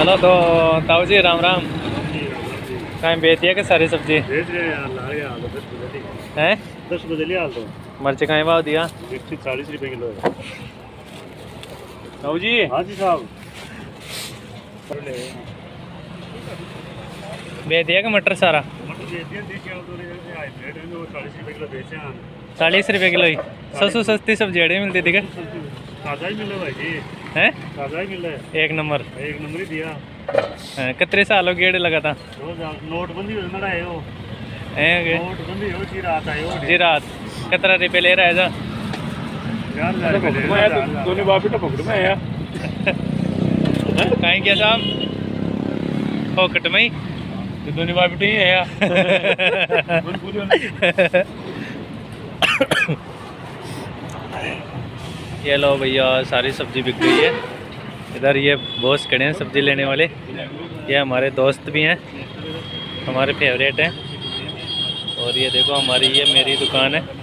चलो तो ताऊ जी राम राम। कहीं बेच दिया कि सारी सब्ज़ी? भेज रहे हैं हैं? दस बदली हैं हाल तो मिर्च कहीं भाव दिया? चालीस रुपए किलो है। ताऊ जी। हाँ जी साहब। बेच दिया कि मटर सारा? मटर दे दिया देखिए आप तो चालीस किलो बेचे हैं। चालीस रुपये किलो ही। सस्ती सस्ती सब्ज़ी मिलती थी क्या? ताज़ा ही मिला भाई जी। हैं? एक नंबर। एक नंबर ही दिया। कितने सालों गेड़ लगा था नोटबंदी हो? नोटबंदी हो जी रात आए जी रात। कितना रुपये ले रहा है जा हैं, दोनों बाप बेटा पकड़ में आया कहीं क्या साहब फोकट में ही। तो दोनों बाप बेटे ही आया ये लो भैया, सारी सब्ज़ी बिक गई है। इधर ये बॉस खड़े हैं सब्ज़ी लेने वाले। ये हमारे दोस्त भी हैं, हमारे फेवरेट हैं। और ये देखो, हमारी ये मेरी दुकान है।